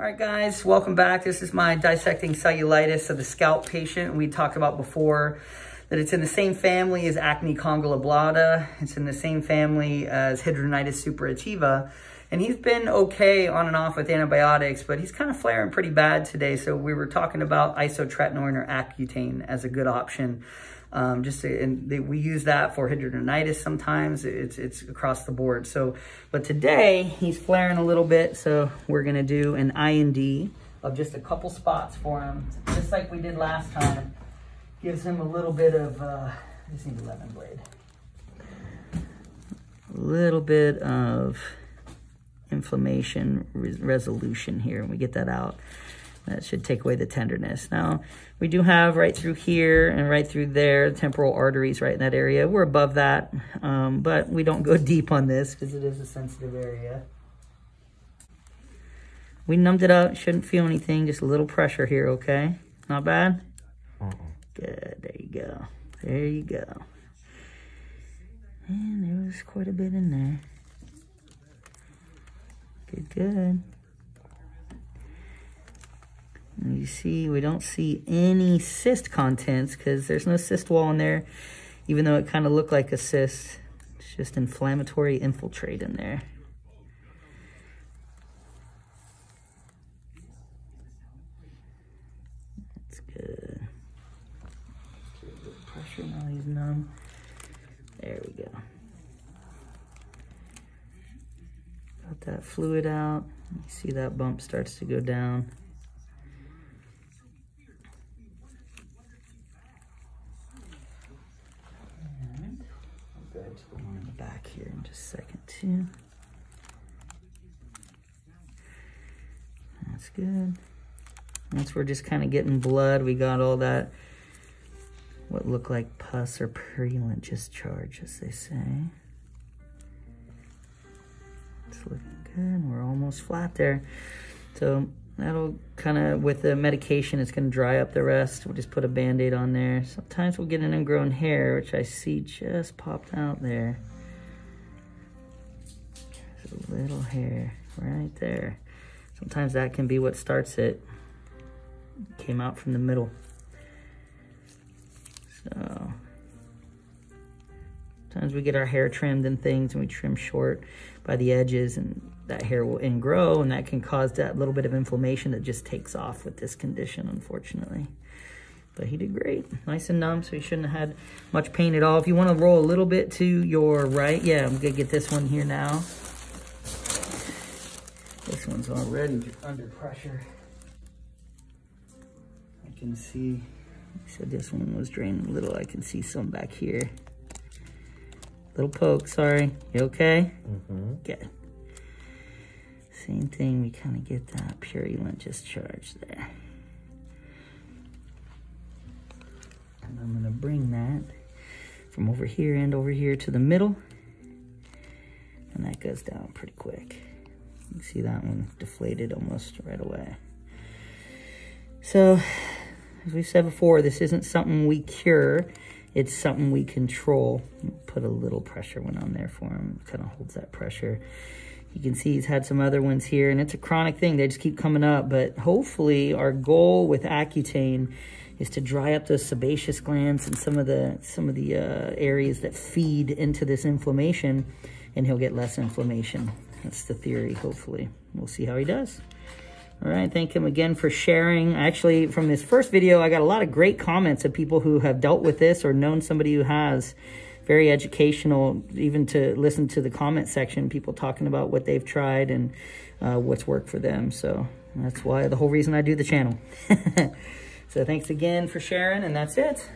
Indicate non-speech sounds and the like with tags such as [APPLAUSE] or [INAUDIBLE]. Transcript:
All right, guys, welcome back. This is my dissecting cellulitis of the scalp patient. We talked about before that it's in the same family as acne conglobata. It's in the same family as hidradenitis suppurativa. And he's been okay on and off with antibiotics, but he's kind of flaring pretty bad today. So we were talking about isotretinoin or Accutane as a good option. Um, just and they, we use that for hidradenitis sometimes. It's it's across the board. So, but today he's flaring a little bit, so we're gonna do an I&D of just a couple spots for him, just like we did last time. Gives him a little bit of. Uh, I just need a eleven blade. A little bit of inflammation res resolution here, and we get that out. That should take away the tenderness. Now, we do have right through here and right through there, temporal arteries right in that area. We're above that, um, but we don't go [LAUGHS] deep on this because it is a sensitive area. We numbed it up, shouldn't feel anything, just a little pressure here, okay? Not bad? Uh -uh. Good, there you go. There you go. And there was quite a bit in there. Good, good. And you see, we don't see any cyst contents because there's no cyst wall in there, even though it kind of looked like a cyst. It's just inflammatory infiltrate in there. That's good. Pressure now he's numb. There we go. Got that fluid out. You see that bump starts to go down. Too. That's good. Once we're just kind of getting blood, we got all that, what look like pus or purulent discharge, as they say. It's looking good. We're almost flat there. So that'll kind of, with the medication, it's going to dry up the rest. We'll just put a Band-Aid on there. Sometimes we'll get an ingrown hair, which I see just popped out there There's a little hair right there. Sometimes that can be what starts it. Came out from the middle. So, sometimes we get our hair trimmed and things and we trim short by the edges and that hair will ingrow and that can cause that little bit of inflammation that just takes off with this condition, unfortunately. But he did great. Nice and numb, so he shouldn't have had much pain at all. If you want to roll a little bit to your right, yeah, I'm to get this one here now. This one's already under pressure. I can see, so this one was draining a little. I can see some back here. Little poke, sorry. You okay? Mm-hmm. Good. Same thing, we kind of get that purulent discharge there. And I'm gonna bring that from over here and over here to the middle. And that goes down pretty quick. You see that one deflated almost right away. So, as we said before, this isn't something we cure. It's something we control. Put a little pressure one on there for him. Kind of holds that pressure. You can see he's had some other ones here, and it's a chronic thing. They just keep coming up. But hopefully, our goal with Accutane is to dry up those sebaceous glands and some of the some of the uh, areas that feed into this inflammation, and he'll get less inflammation. That's the theory, hopefully. We'll see how he does. All right, thank him again for sharing. Actually, from this first video, I got a lot of great comments of people who have dealt with this or known somebody who has. Very educational, even to listen to the comment section, people talking about what they've tried and uh, what's worked for them. So that's why the whole reason I do the channel. [LAUGHS] so thanks again for sharing, and that's it.